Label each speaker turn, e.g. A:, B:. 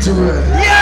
A: to.
B: Yeah!